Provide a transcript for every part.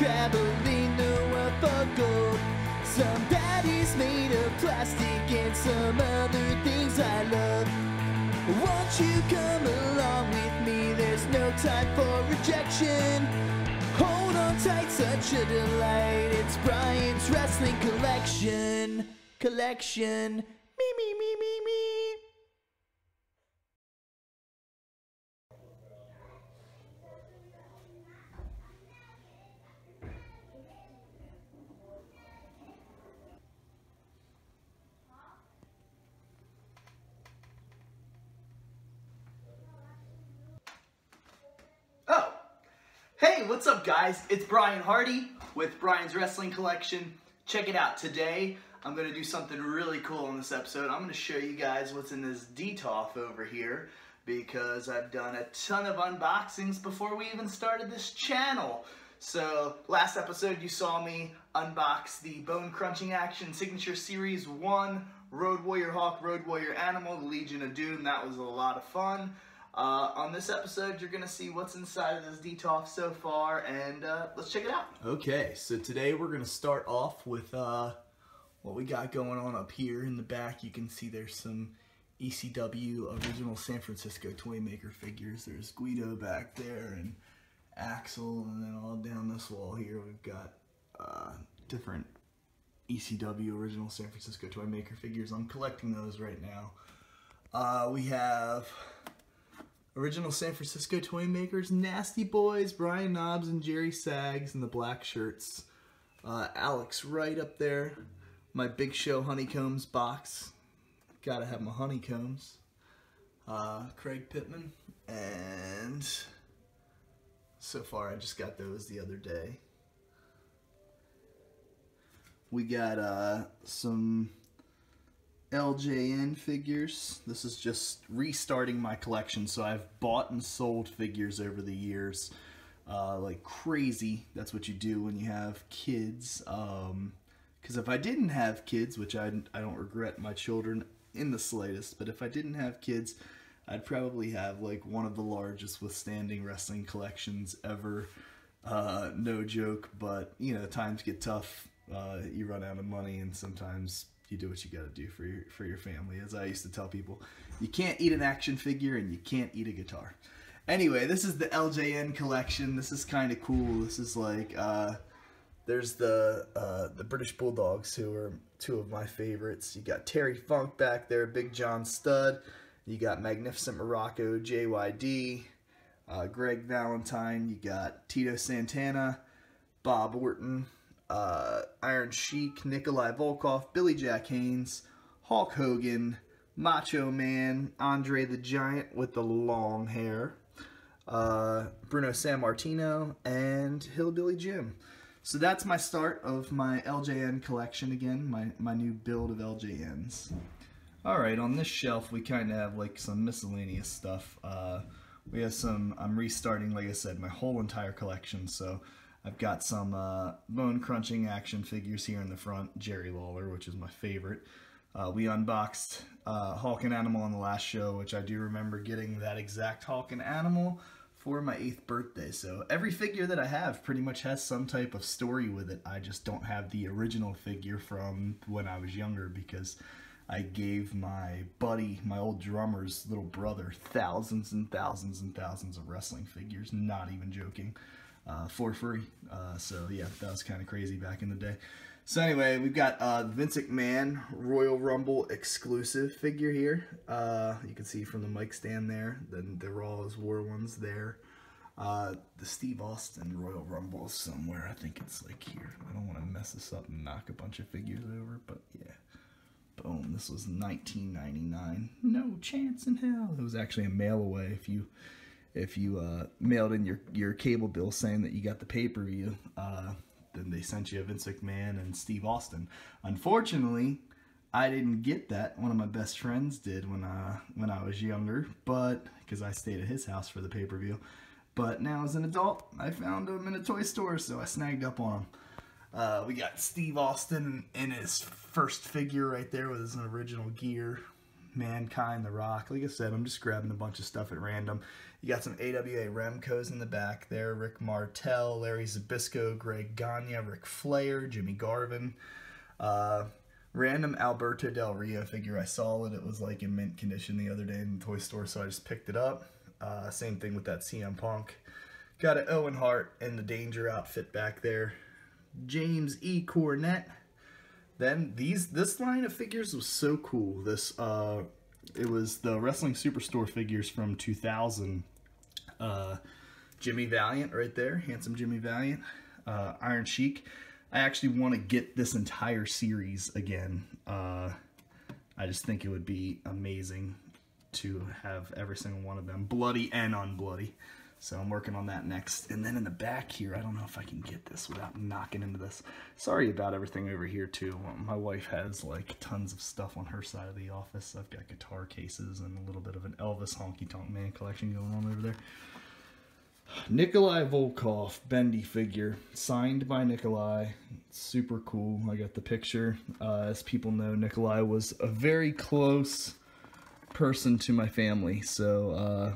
traveling the world for gold. Some daddies made of plastic and some other things I love. Won't you come along with me? There's no time for rejection. Hold on tight, such a delight. It's Brian's Wrestling Collection. Collection. Me, me, me, me, me. Hey, what's up, guys? It's Brian Hardy with Brian's Wrestling Collection. Check it out. Today, I'm going to do something really cool in this episode. I'm going to show you guys what's in this DETOLF over here because I've done a ton of unboxings before we even started this channel. So, last episode, you saw me unbox the Bone Crunching Action Signature Series 1 Road Warrior Hawk, Road Warrior Animal, the Legion of Doom. That was a lot of fun. Uh, on this episode, you're going to see what's inside of this DETOLF so far, and uh, let's check it out. Okay, so today we're going to start off with uh, what we got going on up here in the back. You can see there's some ECW original San Francisco Toymaker figures. There's Guido back there, and Axel, and then all down this wall here, we've got uh, different ECW original San Francisco Toymaker figures. I'm collecting those right now. Uh, we have original San Francisco toy makers, Nasty Boys, Brian Knobbs and Jerry Sags in the black shirts. Uh, Alex Wright up there. My Big Show Honeycombs box. Gotta have my honeycombs. Uh, Craig Pittman. And so far I just got those the other day. We got uh, some LJN figures. This is just restarting my collection. So I've bought and sold figures over the years uh, like crazy. That's what you do when you have kids. Um, because if I didn't have kids, which I, I don't regret my children in the slightest, but if I didn't have kids, I'd probably have like one of the largest withstanding wrestling collections ever. Uh, no joke, but you know, times get tough. Uh, you run out of money, and sometimes you do what you got to do for your for your family. As I used to tell people, you can't eat an action figure and you can't eat a guitar. Anyway, this is the LJN collection. This is kind of cool. This is like uh, there's the uh, the British Bulldogs, who are two of my favorites. You got Terry Funk back there, Big John Studd. You got Magnificent Muraco, JYD, uh, Greg Valentine. You got Tito Santana, Bob Orton, uh, Iron Sheik, Nikolai Volkov, Billy Jack Haynes, Hulk Hogan, Macho Man, Andre the Giant with the long hair, uh, Bruno Sammartino, and Hillbilly Jim. So that's my start of my LJN collection again, my, my new build of LJNs. Alright, on this shelf we kind of have like some miscellaneous stuff. Uh, we have some, I'm restarting, like I said, my whole entire collection, so I've got some uh, bone crunching action figures here in the front, Jerry Lawler, which is my favorite. Uh, we unboxed uh, Hulk and Animal on the last show, which I do remember getting that exact Hulk and Animal for my 8th birthday. So every figure that I have pretty much has some type of story with it. I just don't have the original figure from when I was younger because I gave my buddy, my old drummer's little brother, thousands and thousands and thousands of wrestling figures, not even joking, uh, for free. Uh, so yeah, that was kind of crazy back in the day. So anyway, we've got uh, Vince McMahon Royal Rumble exclusive figure here. Uh, you can see from the mic stand there, then the Raw is War ones there. Uh, the Steve Austin Royal Rumble somewhere. I think it's like here. I don't want to mess this up and knock a bunch of figures over, but yeah. Boom. This was 1999. No chance in hell. It was actually a mail away if you if you uh, mailed in your, your cable bill saying that you got the pay-per-view. Uh, then they sent you a Vince McMahon and Steve Austin. Unfortunately, I didn't get that. One of my best friends did when I when I was younger, but because I stayed at his house for the pay per view. But now as an adult, I found him in a toy store, so I snagged up on him. Uh, we got Steve Austin in his first figure right there with his original gear. Mankind, The Rock. Like I said, I'm just grabbing a bunch of stuff at random. You got some AWA Remcos in the back there. Rick Martel, Larry Zbyszko, Greg Gagne, Ric Flair, Jimmy Garvin. Uh, random Alberto Del Rio figure. I saw it. It was like in mint condition the other day in the toy store, so I just picked it up. Uh, same thing with that CM Punk. Got an Owen Hart and the Danger outfit back there. James E. Cornette. Then these this line of figures was so cool. This uh, it was the Wrestling Superstore figures from 2000. Uh, Jimmy Valiant right there, handsome Jimmy Valiant. Uh, Iron Sheik. I actually want to get this entire series again. Uh, I just think it would be amazing to have every single one of them, bloody and unbloody. So I'm working on that next. And then in the back here, I don't know if I can get this without knocking into this. Sorry about everything over here too. My wife has like tons of stuff on her side of the office. I've got guitar cases and a little bit of an Elvis Honky Tonk Man collection going on over there. Nikolai Volkov bendy figure signed by Nikolai. Super cool. I got the picture. Uh, as people know, Nikolai was a very close person to my family. So uh,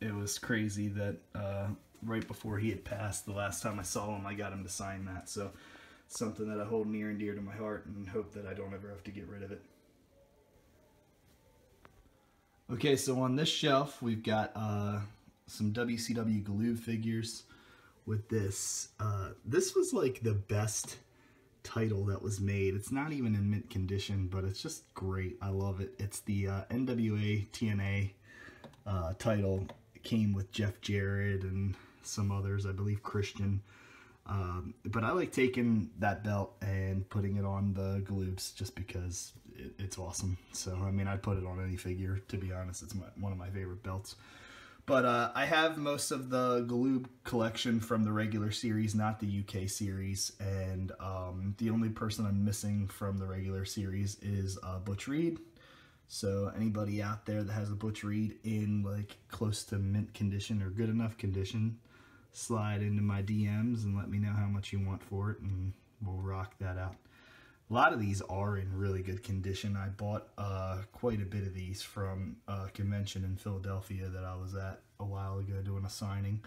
it was crazy that uh, right before he had passed, the last time I saw him, I got him to sign that. So something that I hold near and dear to my heart and hope that I don't ever have to get rid of it. Okay, so on this shelf, we've got uh, some WCW Galoob figures with this. Uh, this was like the best title that was made. It's not even in mint condition, but it's just great. I love it. It's the uh, NWA TNA uh, title came with Jeff Jarrett and some others, I believe Christian. Um, but I like taking that belt and putting it on the Galoobs just because it, it's awesome. So, I mean, I'd put it on any figure, to be honest. It's my, one of my favorite belts. But uh, I have most of the Galoob collection from the regular series, not the UK series. And um, the only person I'm missing from the regular series is uh, Butch Reed. So anybody out there that has a Butch Reed in like close to mint condition or good enough condition, slide into my DMs and let me know how much you want for it and we'll rock that out. A lot of these are in really good condition. I bought uh, quite a bit of these from a convention in Philadelphia that I was at a while ago doing a signing.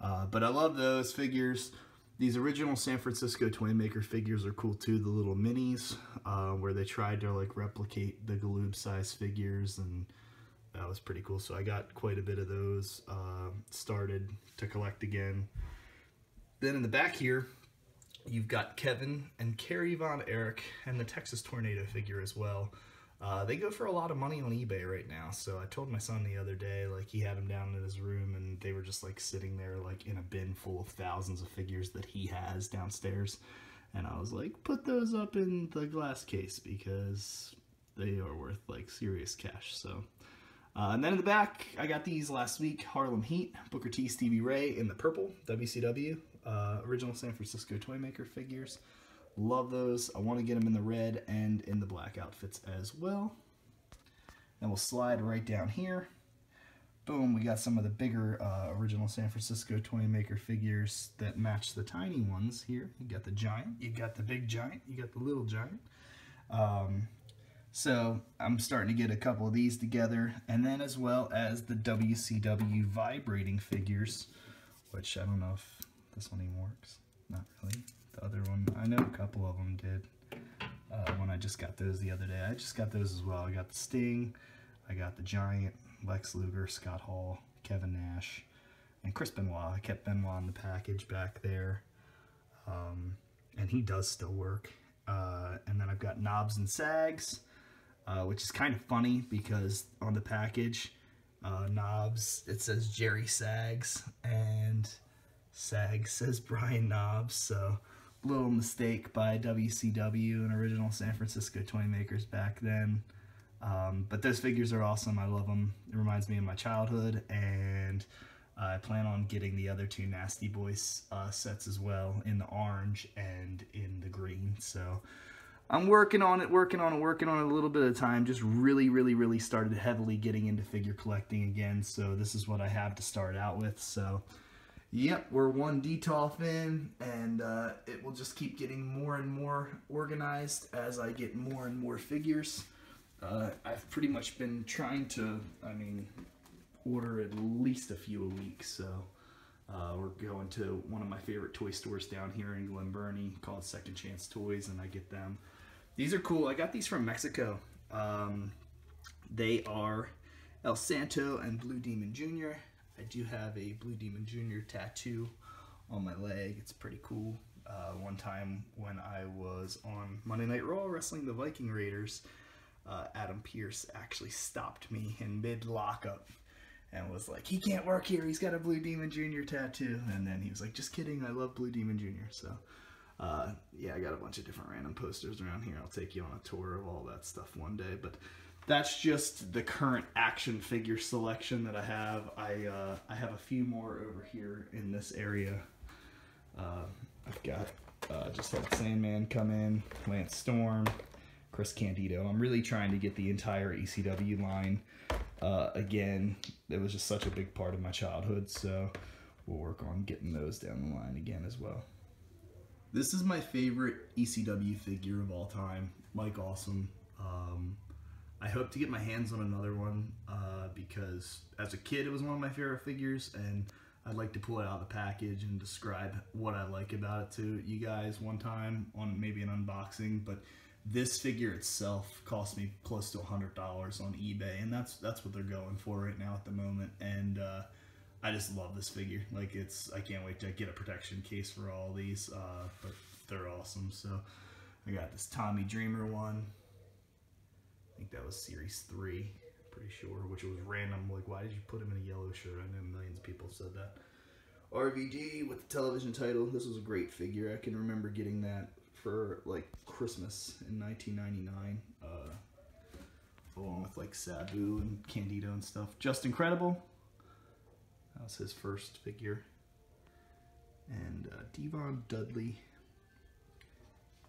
Uh, but I love those figures. These original San Francisco Toymaker figures are cool too, the little minis, uh, where they tried to like replicate the Galoob size figures and that was pretty cool. So I got quite a bit of those uh, started to collect again. Then in the back here, you've got Kevin and Kerry Von Erich and the Texas Tornado figure as well. Uh, they go for a lot of money on eBay right now. So I told my son the other day, like he had them down in his room and they were just like sitting there like in a bin full of thousands of figures that he has downstairs. And I was like, put those up in the glass case because they are worth like serious cash. So, uh, and then in the back, I got these last week, Harlem Heat, Booker T, Stevie Ray in the purple, WCW, uh, original San Francisco Toymaker figures. Love those. I want to get them in the red and in the black outfits as well. Then we'll slide right down here. Boom, we got some of the bigger uh, original San Francisco toy maker figures that match the tiny ones here. You got the giant, you got the big giant, you got the little giant. Um, so I'm starting to get a couple of these together, and then as well as the WCW vibrating figures, which I don't know if this one even works. Not really. The other one, I know a couple of them did. Uh, when I just got those the other day. I just got those as well. I got the Sting, I got the Giant, Lex Luger, Scott Hall, Kevin Nash, and Chris Benoit. I kept Benoit in the package back there. Um, and he does still work. Uh, and then I've got Knobbs and Sags, uh, which is kind of funny because on the package, uh, Knobbs, it says Jerry Sags, and Sags says Brian Knobbs, so little mistake by WCW and original San Francisco toy makers back then. Um, but those figures are awesome. I love them. It reminds me of my childhood, and I plan on getting the other two Nasty Boys uh, sets as well in the orange and in the green. So I'm working on it, working on it, working on it a little bit of time. Just really, really, really started heavily getting into figure collecting again. So this is what I have to start out with. So Yep, we're one DETOLF in, and uh, it will just keep getting more and more organized as I get more and more figures. Uh, I've pretty much been trying to, I mean, order at least a few a week. So uh, we're going to one of my favorite toy stores down here in Glen Burnie called Second Chance Toys, and I get them. These are cool. I got these from Mexico. Um, they are El Santo and Blue Demon Jr. I do have a Blue Demon Jr. tattoo on my leg. It's pretty cool. Uh, one time when I was on Monday Night Raw wrestling the Viking Raiders, uh, Adam Pearce actually stopped me in mid lockup and was like, "He can't work here. He's got a Blue Demon Jr. tattoo." And then he was like, "Just kidding. I love Blue Demon Jr." So, uh, yeah, I got a bunch of different random posters around here. I'll take you on a tour of all that stuff one day. But that's just the current action figure selection that I have. I uh, I have a few more over here in this area. Uh, I've got uh, just had Sandman come in, Lance Storm, Chris Candido. I'm really trying to get the entire ECW line. Uh, again, it was just such a big part of my childhood, so we'll work on getting those down the line again as well. This is my favorite ECW figure of all time, Mike Awesome. Um, I hope to get my hands on another one uh, because as a kid it was one of my favorite figures and I'd like to pull it out of the package and describe what I like about it to you guys one time on maybe an unboxing. But this figure itself cost me close to hundred dollars on eBay, and that's that's what they're going for right now at the moment. And uh, I just love this figure. Like it's I can't wait to get a protection case for all these. Uh, but they're awesome. So I got this Tommy Dreamer one. I think that was series three pretty sure, which was random. Like, why did you put him in a yellow shirt? I know millions of people said that. RVD with the television title. This was a great figure. I can remember getting that for like Christmas in 1999, uh, along with like Sabu and Candido and stuff. Just incredible. That was his first figure. And uh, D-Von Dudley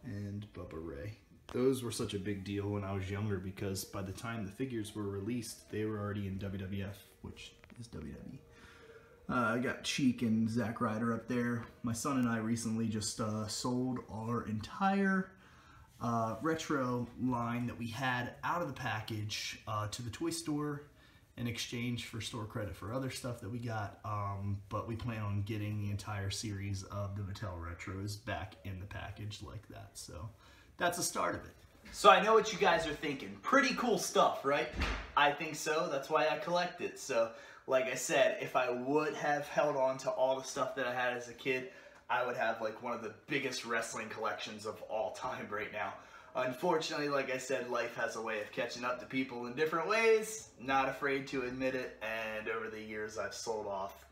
and Bubba Ray those were such a big deal when I was younger because by the time the figures were released, they were already in WWF, which is WWE. Uh, I got Cheek and Zack Ryder up there. My son and I recently just uh, sold our entire uh, retro line that we had out of the package uh, to the toy store in exchange for store credit for other stuff that we got. Um, but we plan on getting the entire series of the Mattel Retros back in the package like that. So that's the start of it. So I know what you guys are thinking. Pretty cool stuff, right? I think so. That's why I collect it. So, like I said, if I would have held on to all the stuff that I had as a kid, I would have like one of the biggest wrestling collections of all time right now. Unfortunately, like I said, life has a way of catching up to people in different ways. Not afraid to admit it. And over the years, I've sold off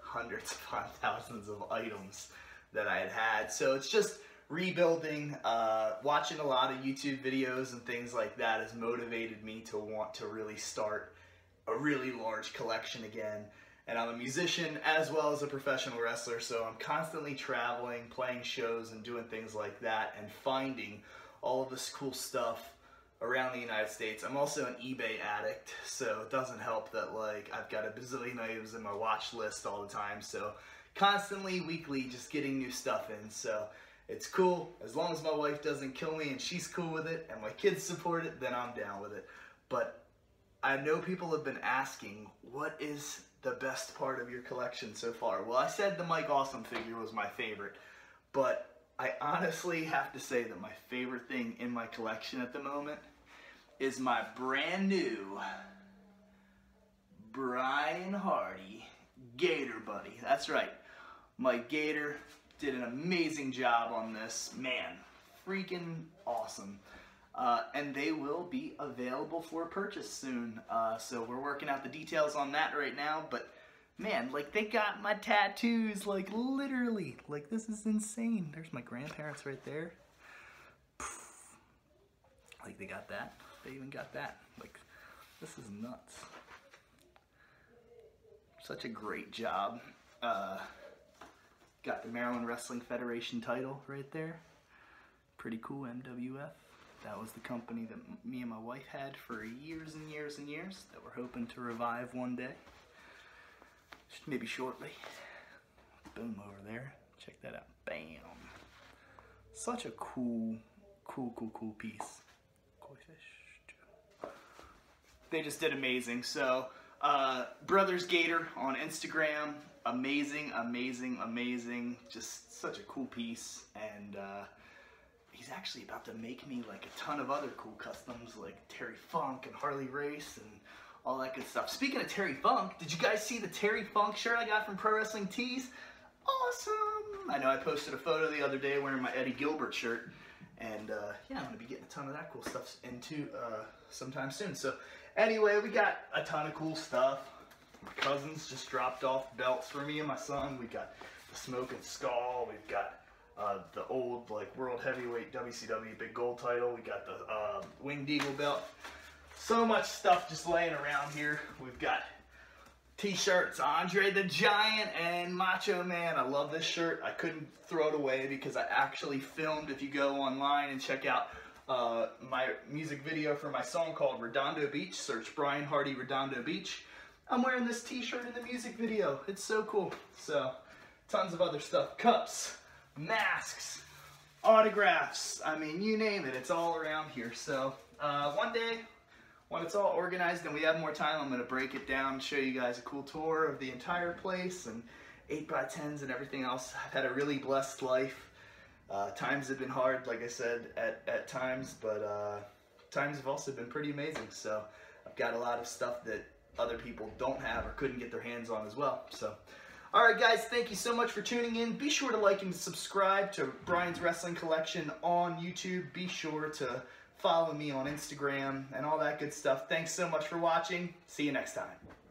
hundreds upon thousands of items that I had had. So it's just rebuilding, uh, watching a lot of YouTube videos and things like that has motivated me to want to really start a really large collection again. And I'm a musician as well as a professional wrestler, so I'm constantly traveling, playing shows, and doing things like that, and finding all of this cool stuff around the United States. I'm also an eBay addict, so it doesn't help that like I've got a bazillion items in my watch list all the time. So constantly, weekly, just getting new stuff in. So it's cool. As long as my wife doesn't kill me and she's cool with it and my kids support it, then I'm down with it. But I know people have been asking, what is the best part of your collection so far? Well, I said the Mike Awesome figure was my favorite, but I honestly have to say that my favorite thing in my collection at the moment is my brand new Brian Hardy Gaddor Buddy. That's right, my Gaddor did an amazing job on this. Man, freaking awesome. Uh, and they will be available for purchase soon. Uh, so we're working out the details on that right now. But man, like they got my tattoos, like literally. Like this is insane. There's my grandparents right there. Like they got that. They even got that. Like this is nuts. Such a great job. Uh, Got the Maryland Wrestling Federation title right there. Pretty cool MWF. That was the company that me and my wife had for years and years and years that we're hoping to revive one day. Maybe shortly. Boom over there. Check that out. Bam. Such a cool, cool, cool, cool piece. They just did amazing. So, uh, Brothers Gaddor on Instagram, amazing, amazing, amazing. Just such a cool piece. And uh, he's actually about to make me like a ton of other cool customs like Terry Funk and Harley Race and all that good stuff. Speaking of Terry Funk, did you guys see the Terry Funk shirt I got from Pro Wrestling Tees? Awesome! I know I posted a photo the other day wearing my Eddie Gilbert shirt. And uh, yeah, I'm gonna be getting a ton of that cool stuff into uh, sometime soon. So anyway, we got a ton of cool stuff. My cousins just dropped off belts for me and my son. We got the Smoking Skull. We've got uh, the old like World Heavyweight WCW Big Gold title. We got the uh, Winged Eagle belt. So much stuff just laying around here. We've got t-shirts, Andre the Giant and Macho Man. I love this shirt. I couldn't throw it away because I actually filmed. If you go online and check out uh, my music video for my song called Redondo Beach, search Brian Hardy Redondo Beach. I'm wearing this t-shirt in the music video. It's so cool. So, tons of other stuff. Cups, masks, autographs. I mean, you name it. It's all around here. So, uh, one day, when it's all organized and we have more time, I'm going to break it down, show you guys a cool tour of the entire place and 8x10s and everything else. I've had a really blessed life. Uh, times have been hard, like I said, at, at times, but uh, times have also been pretty amazing. So I've got a lot of stuff that other people don't have or couldn't get their hands on as well. So, all right, guys, thank you so much for tuning in. Be sure to like and subscribe to Brian's Wrestling Collection on YouTube. Be sure to follow me on Instagram and all that good stuff. Thanks so much for watching. See you next time.